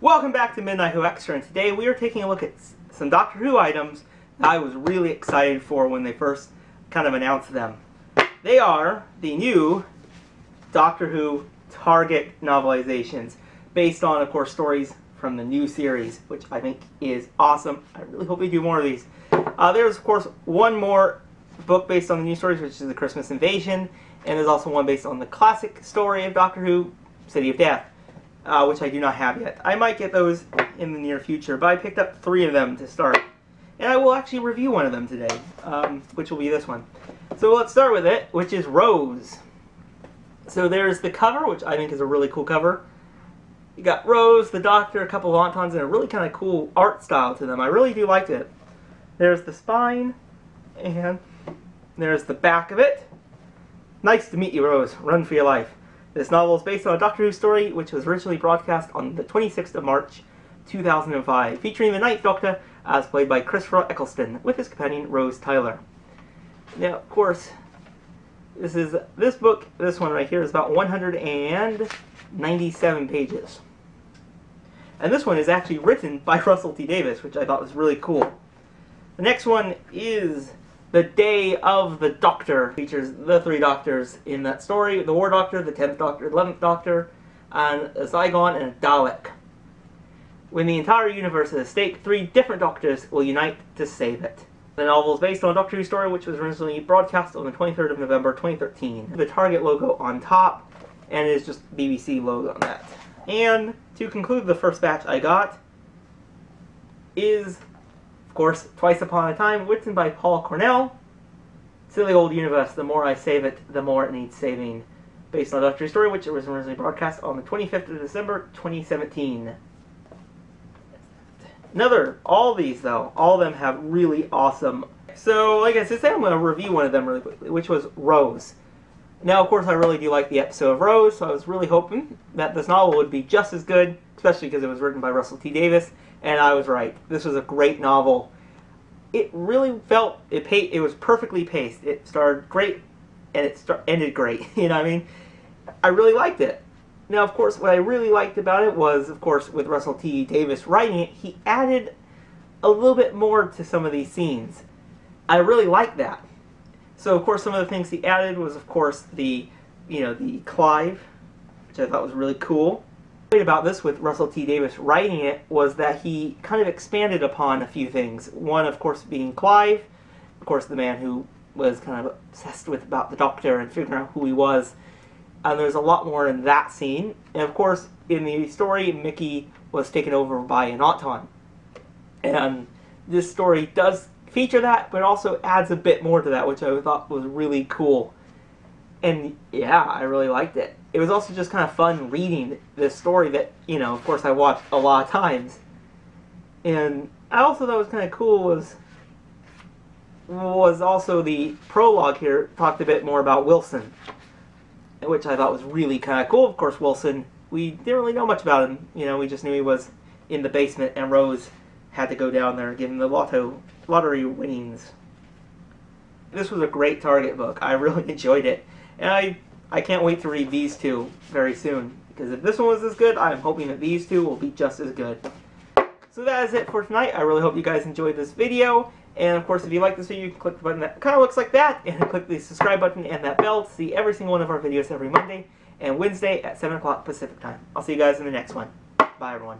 Welcome back to Midnight Who Extra, and today we are taking a look at some Doctor Who items that I was really excited for when they first kind of announced them. They are the new Doctor Who Target novelizations, based on, of course, stories from the new series, which I think is awesome. I really hope we do more of these. Uh, there's, of course, one more book based on the new stories, which is The Christmas Invasion, and there's also one based on the classic story of Doctor Who, City of Death uh, which I do not have yet. I might get those in the near future, but I picked up three of them to start. And I will actually review one of them today, um, which will be this one. So let's start with it, which is Rose. So there's the cover, which I think is a really cool cover. You got Rose, the Doctor, a couple of Autons, and a really kind of cool art style to them. I really do like it. There's the spine, and there's the back of it. Nice to meet you, Rose. Run for your life. This novel is based on a Doctor Who story which was originally broadcast on the 26th of March 2005, featuring the Ninth Doctor as played by Christopher Eccleston with his companion Rose Tyler. Now, of course, this is this book, this one right here, is about 197 pages. And this one is actually written by Russell T Davies, which I thought was really cool. The next one is the Day of the Doctor features the three Doctors in that story. The War Doctor, the 10th Doctor, 11th Doctor, and a Zygon and a Dalek. When the entire universe is at stake, three different Doctors will unite to save it. The novel is based on a Doctor Who story which was originally broadcast on the 23rd of November 2013. The Target logo on top, and it is just BBC logo on that. And to conclude the first batch I got is course, Twice Upon a Time, written by Paul Cornell. Silly Old Universe, The More I Save It, The More It Needs Saving. Based on a Doctor Story, which was originally broadcast on the 25th of December, 2017. Another, all these though, all of them have really awesome. So, like I said, I'm going to review one of them really quickly, which was Rose. Now, of course, I really do like the episode of Rose, so I was really hoping that this novel would be just as good, especially because it was written by Russell T Davies and I was right. This was a great novel. It really felt it. It was perfectly paced. It started great, and it start, ended great. You know what I mean? I really liked it. Now, of course, what I really liked about it was, of course, with Russell T Davies writing it, he added a little bit more to some of these scenes. I really liked that. So, of course, some of the things he added was, of course, the, you know, the Clive, which I thought was really cool about this with Russell T Davies writing it was that he kind of expanded upon a few things. One, of course, being Clive, of course, the man who was kind of obsessed with about the Doctor and figuring out who he was. And there's a lot more in that scene. And of course, in the story, Mickey was taken over by an Auton. And this story does feature that, but also adds a bit more to that, which I thought was really cool. And yeah, I really liked it it was also just kind of fun reading this story that, you know, of course I watched a lot of times. And I also thought was kind of cool was was also the prologue here talked a bit more about Wilson, which I thought was really kind of cool. Of course, Wilson, we didn't really know much about him. You know, we just knew he was in the basement and Rose had to go down there and give him the lotto lottery winnings. This was a great Target book. I really enjoyed it. And I I can't wait to read these two very soon. Because if this one was as good, I'm hoping that these two will be just as good. So that is it for tonight. I really hope you guys enjoyed this video. And of course, if you like this video, you can click the button that kind of looks like that. And click the subscribe button and that bell to see every single one of our videos every Monday and Wednesday at 7 o'clock Pacific time. I'll see you guys in the next one. Bye, everyone.